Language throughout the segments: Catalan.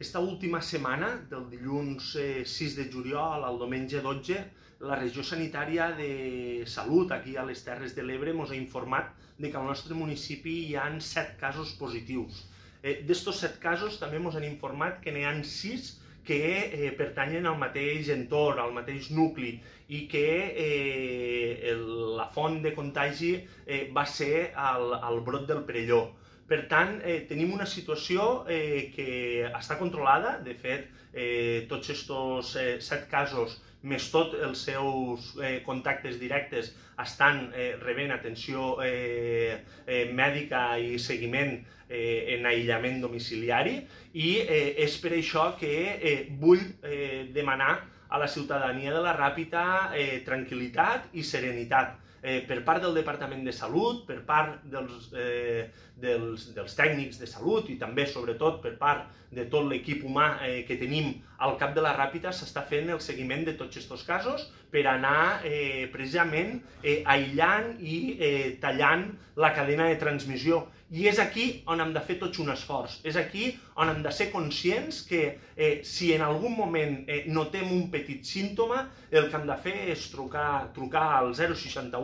Esta última setmana, del dilluns 6 eh, de juliol al diumenge 12, la regió sanitària de salut aquí a les Terres de l'Ebre ens ha informat de que al nostre municipi hi han 7 casos positius. Eh, D'estos 7 casos també ens han informat que n'hi ha 6 que eh, pertanyen al mateix entorn, al mateix nucli, i que eh, el, la font de contagi eh, va ser el, el brot del Perelló. Per tant, eh, tenim una situació eh, que està controlada, de fet, eh, tots aquests eh, set casos, més tot els seus eh, contactes directes, estan eh, rebent atenció eh, eh, mèdica i seguiment eh, en aïllament domiciliari. I eh, és per això que eh, vull eh, demanar a la ciutadania de la Ràpita eh, tranquil·litat i serenitat eh, per part del Departament de Salut, per part dels, eh, dels, dels tècnics de salut i també, sobretot, per part de tot l'equip humà eh, que tenim al cap de la Ràpita, s'està fent el seguiment de tots aquests casos per anar eh, precisament eh, aïllant i eh, tallant la cadena de transmissió. I és aquí on hem de fer tots un esforç. És aquí on hem de ser conscients que eh, si en algun moment eh, notem un petit símptoma, el que hem de fer és trucar, trucar al 061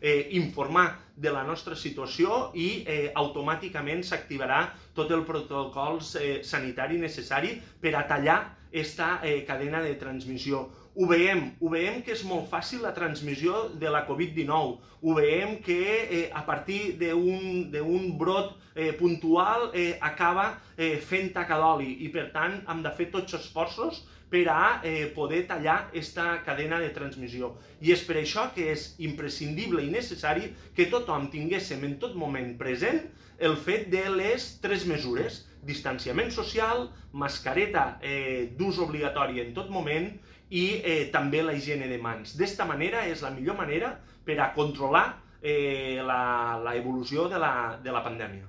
eh, informar de la nostra situació i eh, automàticament s'activarà tot el protocol eh, sanitari necessari per a tallar aquesta eh, cadena de transmissió. Ho veiem, ho veiem que és molt fàcil la transmissió de la Covid-19. Ho veiem que eh, a partir d'un brot eh, puntual eh, acaba eh, fent taca d'oli i per tant hem de fer tots els esforços per a eh, poder tallar aquesta cadena de transmissió. I és per això que és imprescindible i necessari que tothom tinguéssim en tot moment present el fet de les tres mesures, distanciament social, mascareta eh, d'ús obligatori en tot moment i eh, també la higiene de mans. D'esta manera és la millor manera per a controlar eh, la, la evolució de la, de la pandèmia.